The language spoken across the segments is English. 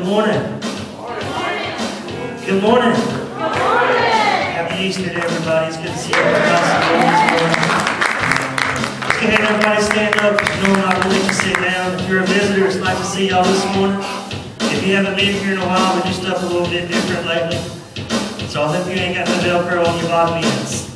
Good morning. Good morning. Happy Easter to everybody. It's good to see everybody this morning. Let's go ahead everybody stand up. If I'm not willing to sit down. If you're a visitor, it's nice to see y'all this morning. If you haven't been here in a while, we do stuff a little bit different lately. So I hope you ain't got no Velcro on your bottom ends.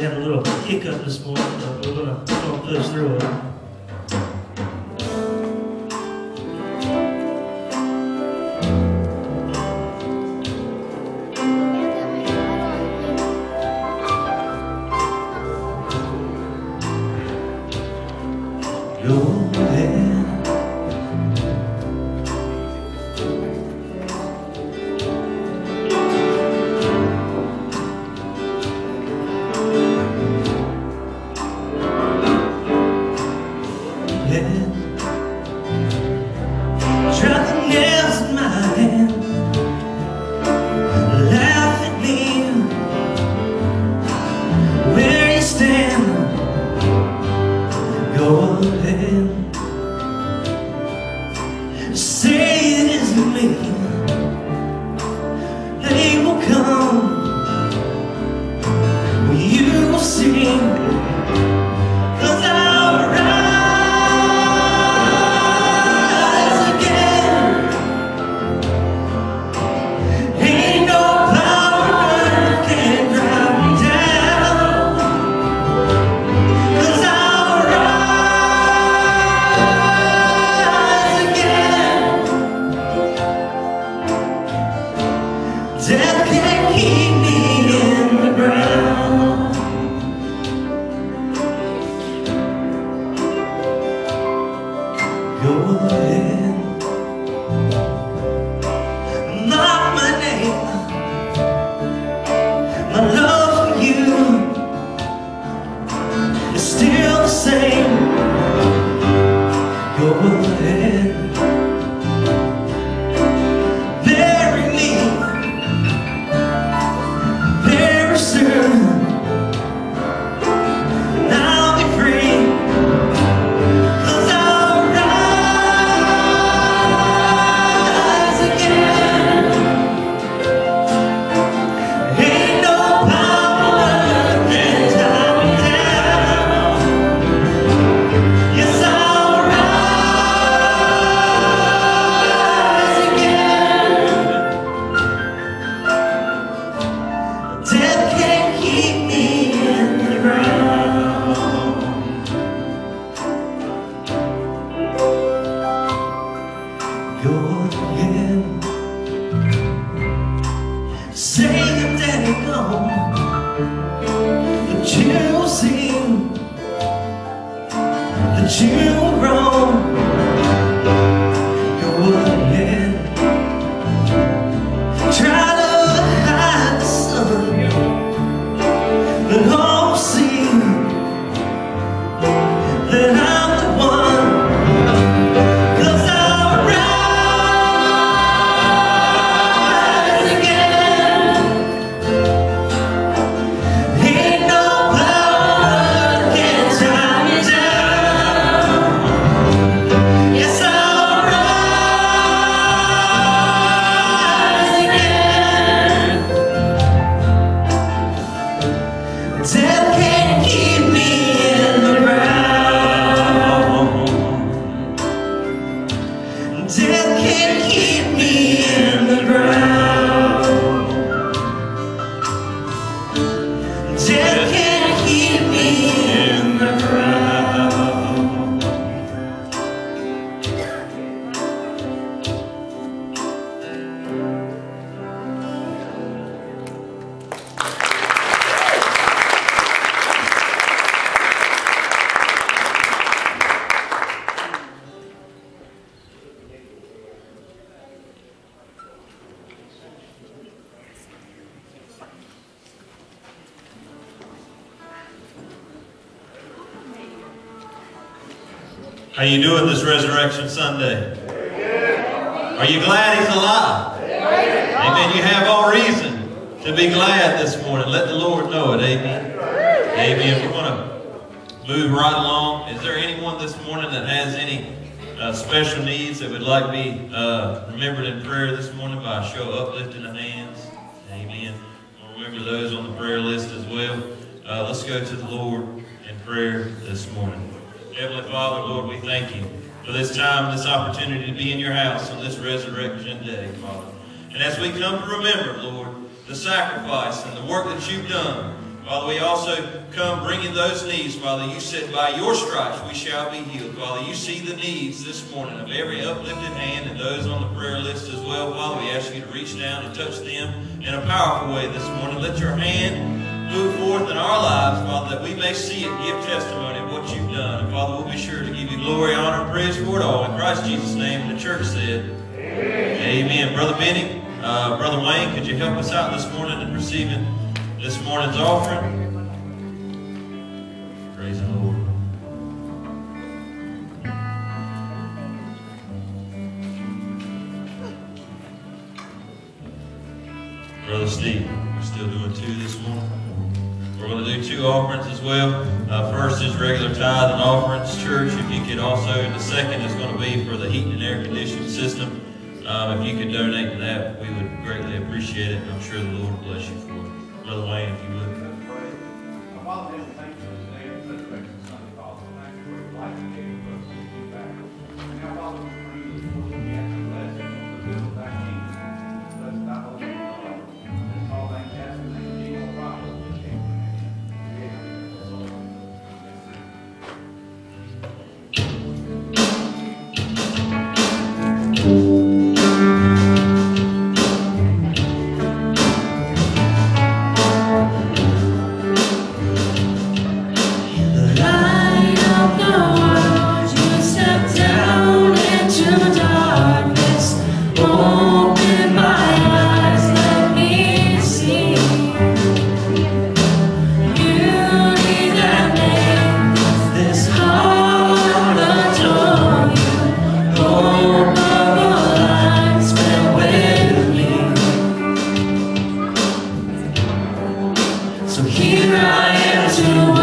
We had a little hiccup this morning, but we're we're gonna push through it. That you were wrong. How you doing this Resurrection Sunday? Are you glad he's alive? Amen. You have all reason to be glad this morning. Let the Lord know it. Amen. Amen. We're going to move right along. Is there anyone this morning that has any uh, special needs that would like to be uh, remembered in prayer this morning by a show of uplifting the hands? Amen. We'll remember those on the prayer list as well. Uh, let's go to the Lord in prayer this morning. Heavenly Father, Lord, we thank you for this time, this opportunity to be in your house on this resurrection day, Father. And as we come to remember, Lord, the sacrifice and the work that you've done, Father, we also come bringing those needs, Father. You said, by your stripes we shall be healed. Father, you see the needs this morning of every uplifted hand and those on the prayer list as well. Father, we ask you to reach down and touch them in a powerful way this morning. Let your hand move forth in our lives, Father, that we may see it, give testimony what you've done. And Father, we'll be sure to give you glory, honor, and praise for it all. In Christ Jesus' name, and the church said, Amen. Amen. Brother Benny, uh, Brother Wayne, could you help us out this morning in receiving this morning's offering. Praise the Lord. Brother Steve, we're still doing two this morning. We're going to do two offerings as well. Uh, first is regular tithe and offerings, church. If you could also, and the second is going to be for the heating and air conditioning system. Um, if you could donate to that, we would greatly appreciate it. I'm sure the Lord will bless you for it. Brother Wayne, if you would. So here I am to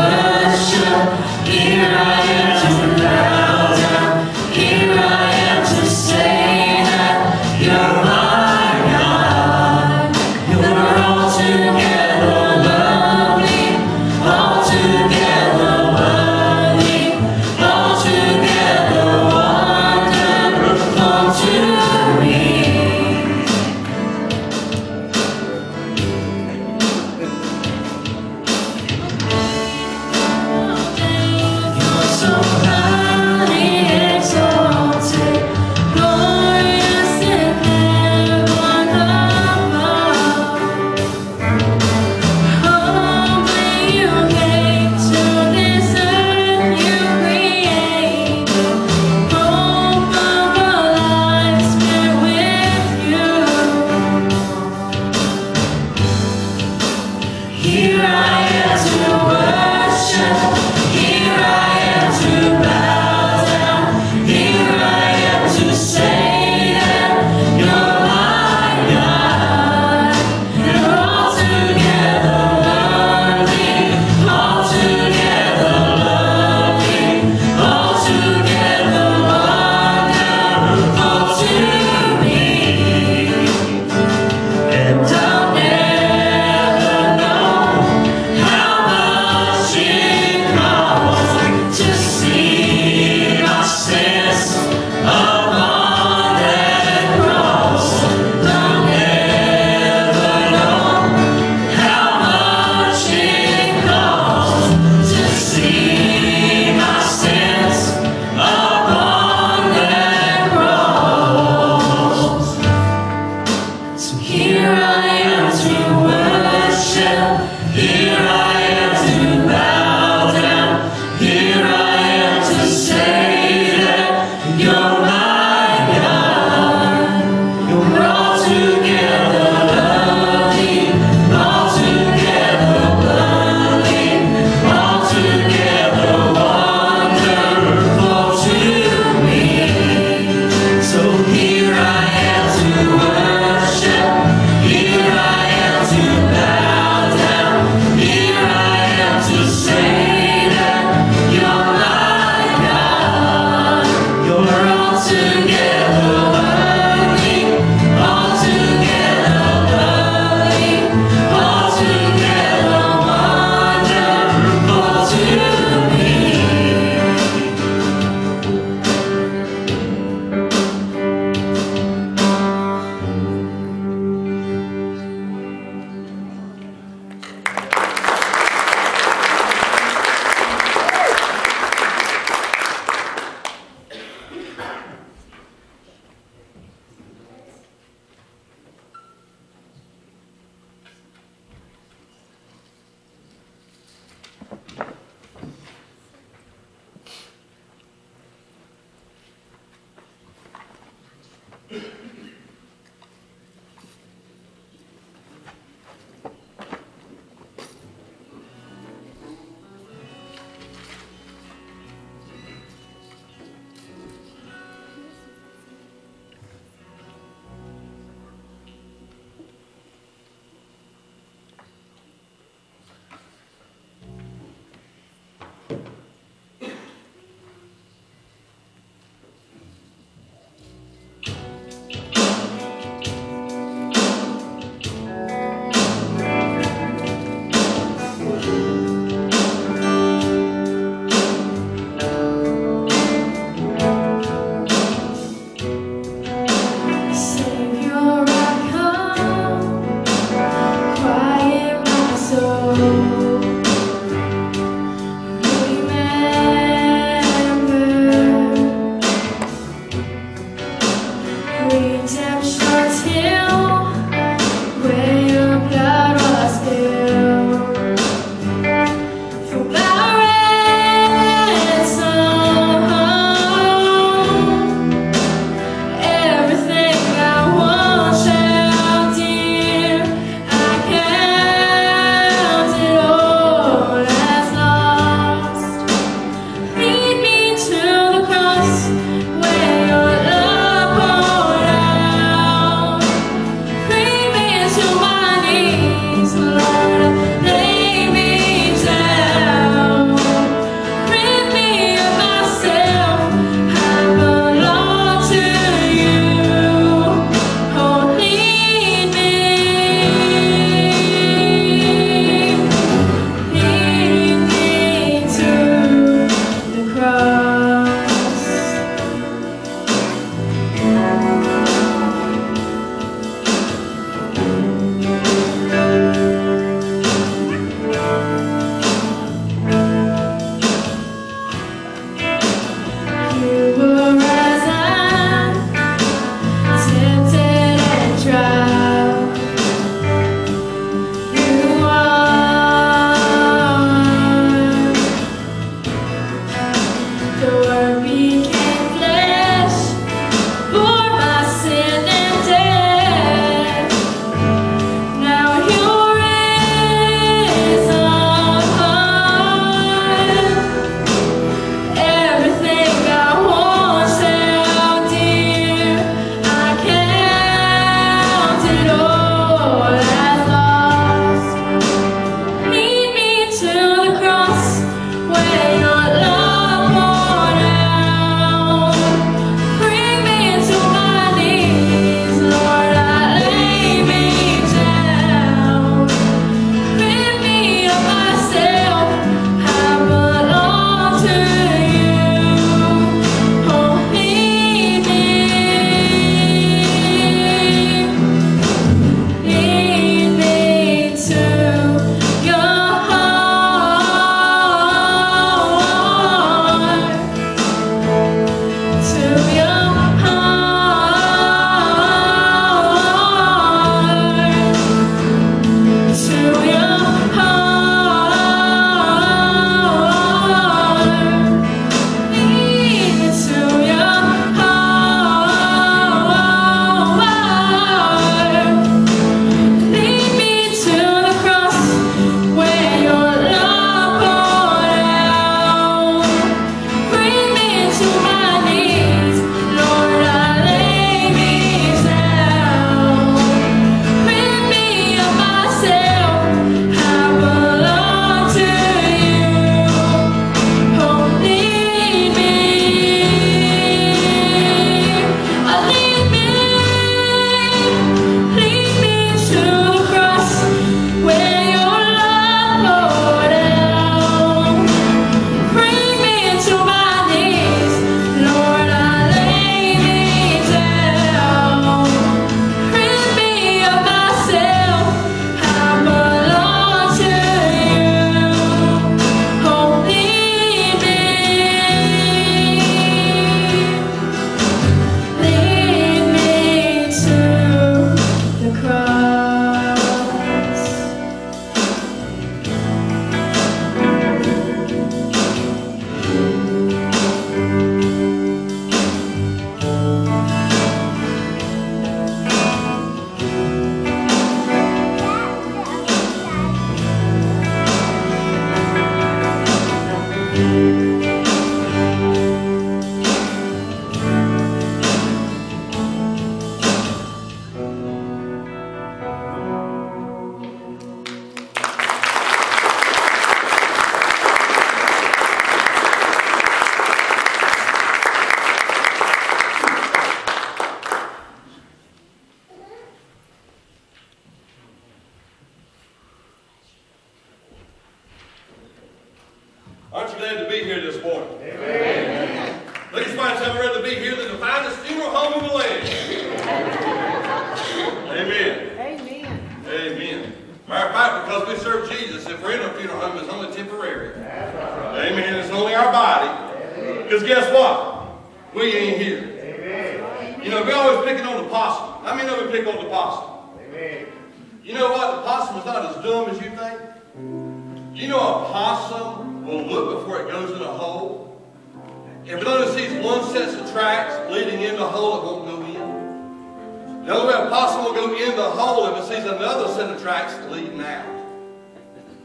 tracks leading out.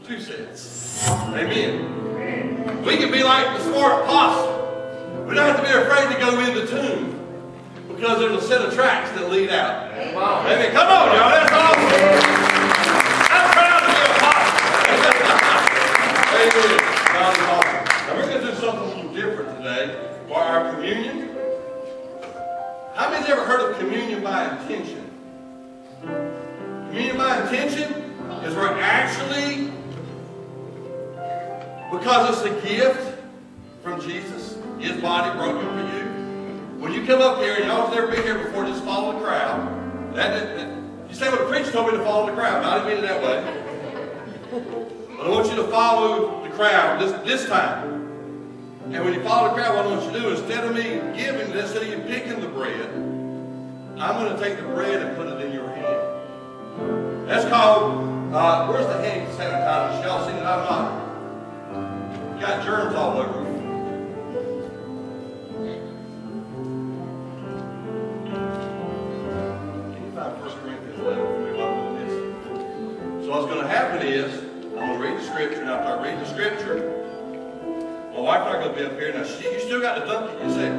Two sets. Amen. We can be like the smart possum. We don't have to be afraid to go in the tomb because there's a set of tracks that lead out. Amen. Come on, y'all. That's awesome. I'm proud to be a possum. Amen. Now we're going to do something a little different today for our communion. How many's ever heard of communion by intinction? Communion my intinction is where actually, because it's a gift from Jesus, His body broken for you. When you come up here, and y'all have never been here before, just follow the crowd. That, that, that- you say, well, the preacher told me to follow the crowd. I didn't mean it that way. But I want you to follow the crowd this, this time. And when you follow the crowd, what I want you to do, instead of me giving this, instead of you picking the bread, I'm going to take the bread and put it. That's called, uh, where's the hand sanitizer? Y'all seen it? I'm not. You Got germs all over. You find 1 Corinthians 11 for me while I'm this? So what's going to happen is, I'm going to read the scripture, and after I read the scripture, my wife's not going to be up here. Now, she, you still got to dunk it yourself.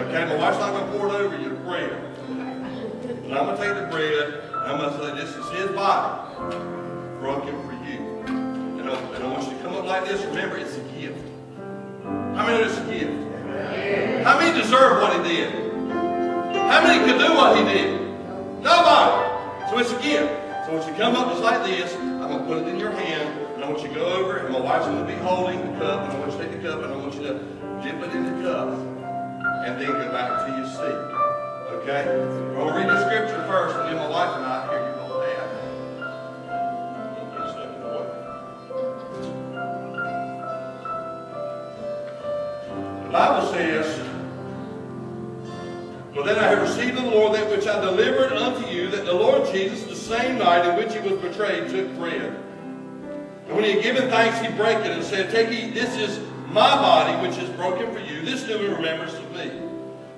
Okay, my wife's not going to pour it over you, the bread. But I'm going to take the bread, going to say, this is his body, broken for you. And I, and I want you to come up like this. Remember, it's a gift. How many it's a gift? How many deserve what he did? How many could do what he did? Nobody. So it's a gift. So once you come up just like this, I'm going to put it in your hand, and I want you to go over, and my wife's going to be holding the cup, and I want you to take the cup, and I want you to dip it in the cup, and then go back to your seat. Okay? To read the scripture first, and then my wife and I, here you go, Dad. The Bible says, For then I have received the Lord that which I delivered unto you, that the Lord Jesus, the same night in which he was betrayed, took bread. And when he had given thanks, he brake it and said, Take, eat, this is my body, which is broken for you. This do in remembrance of me.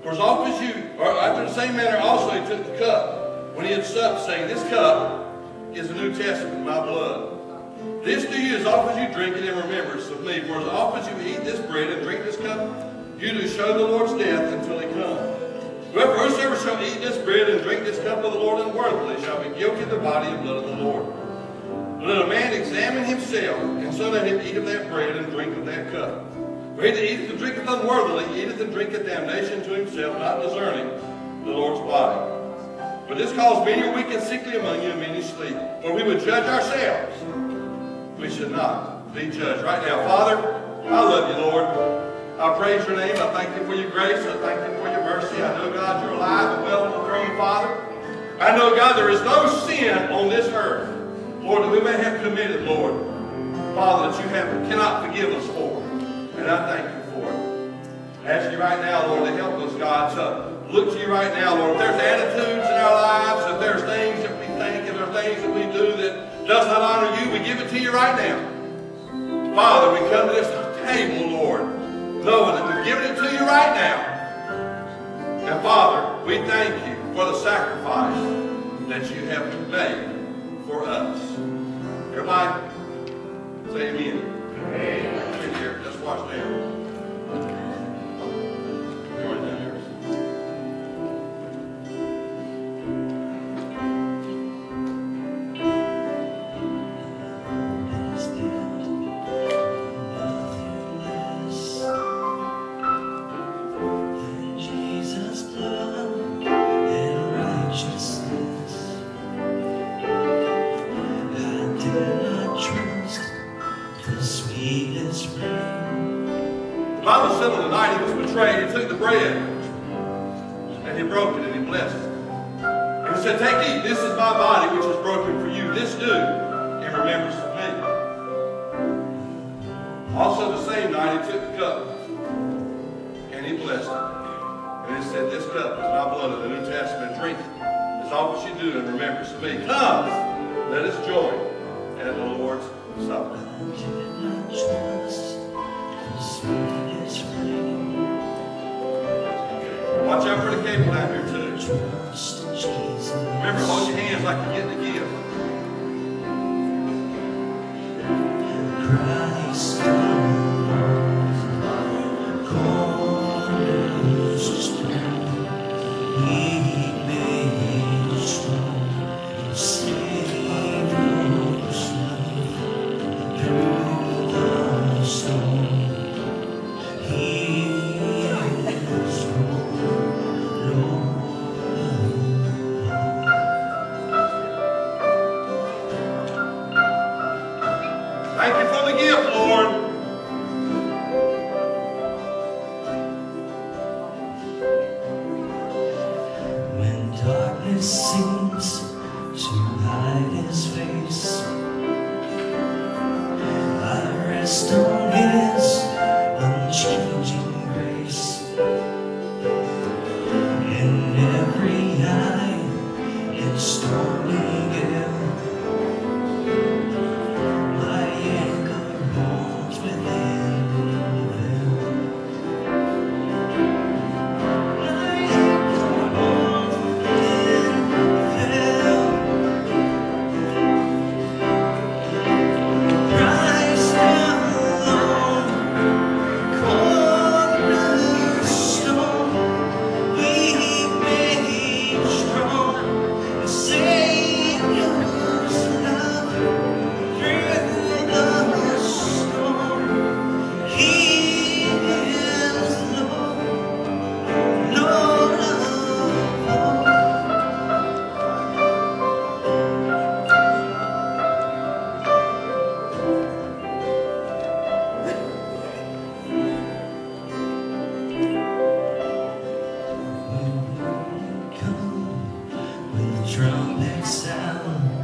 For as often as you, or after the same manner also he took the cup, when he had supped, saying, This cup is the New Testament in my blood. This do you as often as you drink it in remembrance of me. For as often as you eat this bread and drink this cup, you do show the Lord's death until he come. Whoever whosoever shall eat this bread and drink this cup of the Lord unworthily shall be guilty of the body and blood of the Lord. But let a man examine himself, and so let him eat of that bread and drink of that cup. For he that eateth and drinketh unworthily eateth and drinketh damnation to himself, not discerning the Lord's body. For this cause many are weak and sickly among you, and many sleep. For we would judge ourselves. We should not be judged. Right now, Father, I love you, Lord. I praise your name. I thank you for your grace. I thank you for your mercy. I know, God, you're alive and well on the throne, Father. I know, God, there is no sin on this earth, Lord, that we may have committed, Lord, Father, that you have, cannot forgive us for. And I thank you for it. I ask you right now, Lord, to help us, God, to look to you right now, Lord. If there's attitudes in our lives, if there's things that we think, if there's things that we do that does not honor you, we give it to you right now. Father, we come to this table, Lord, knowing that we've given it to you right now. And Father, we thank you for the sacrifice that you have made for us. Everybody, say amen. Amen. Here, let's on the night he was betrayed, he took the bread and he broke it and he blessed it. And he said, Take, eat. This is my body which is broken for you. This do in remembrance of me. Also, the same night, he took the cup and he blessed it. And he said, This cup is my blood of the New Testament. Drink it as often as you do in remembrance of me. Come, let us join at the Lord's Supper. Watch out for the cable out here, too. Remember, hold your hands like you're getting a gift. Trumpet sound.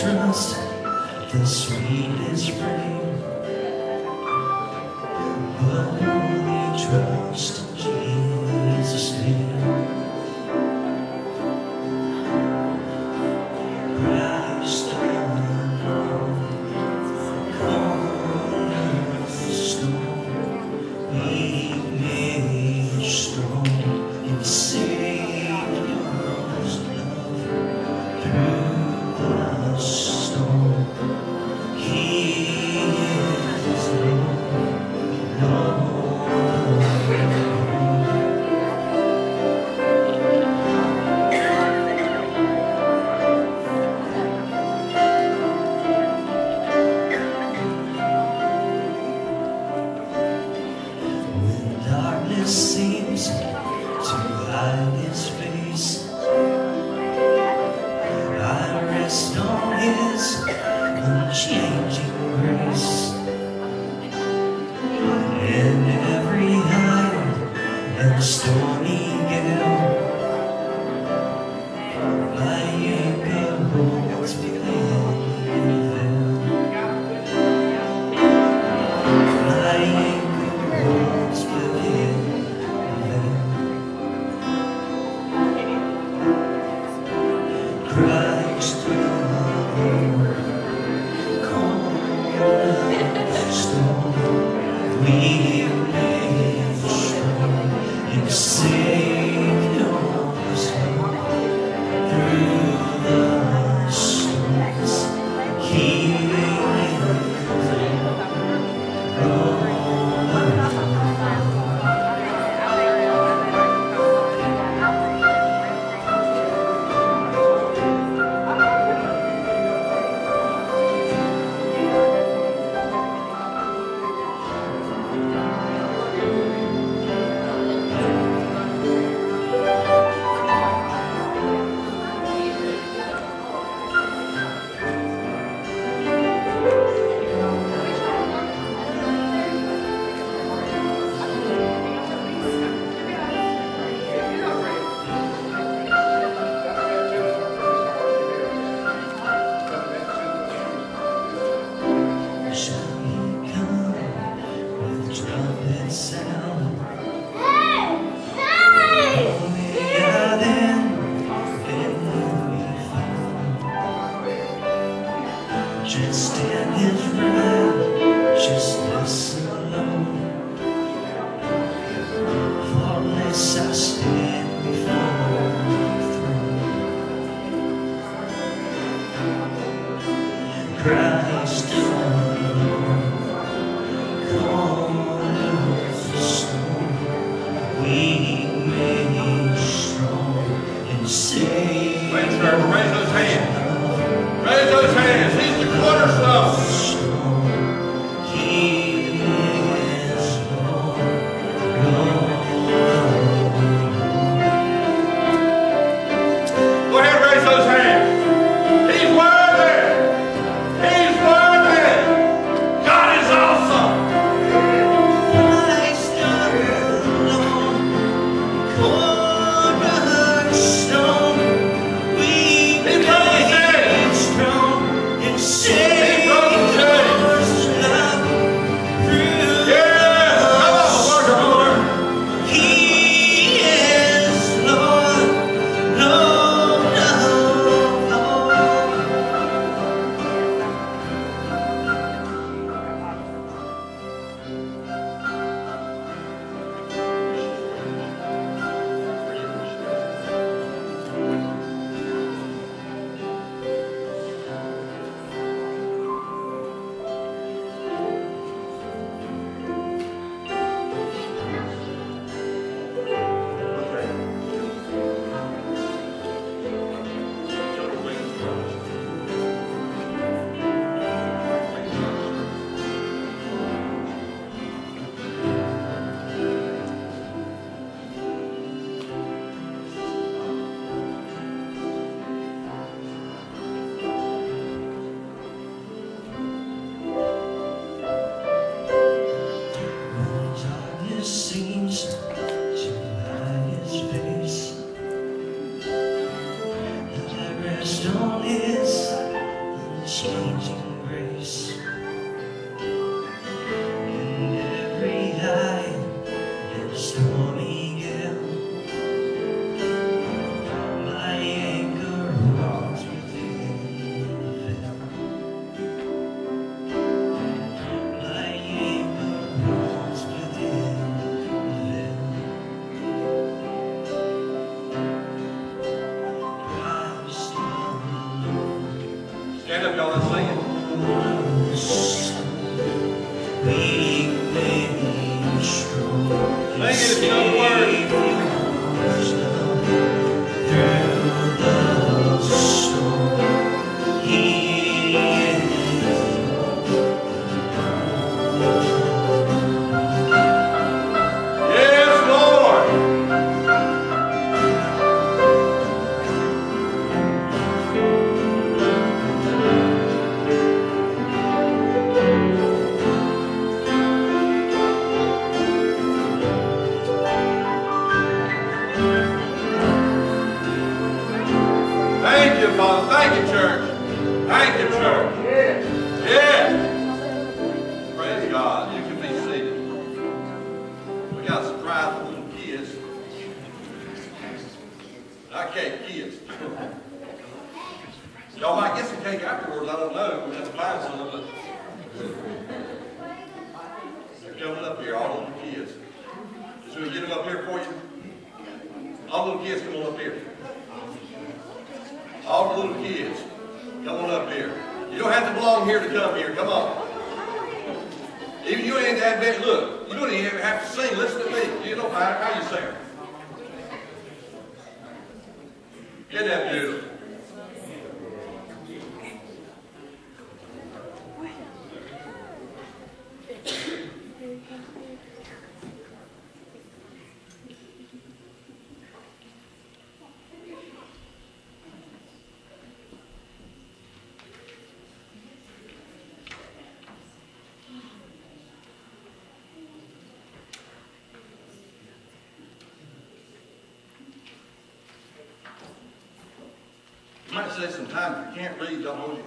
Trust the sweetest frame, but only trust All little kids. Should we get them up here for you? All the little kids, come on up here. All the little kids, come on up here. You don't have to belong here to come here. Come on. Even you ain't that big. Look, you don't even have to sing. Listen to me. You don't matter how you sing. Get that beautiful. You might say sometimes if you can't read,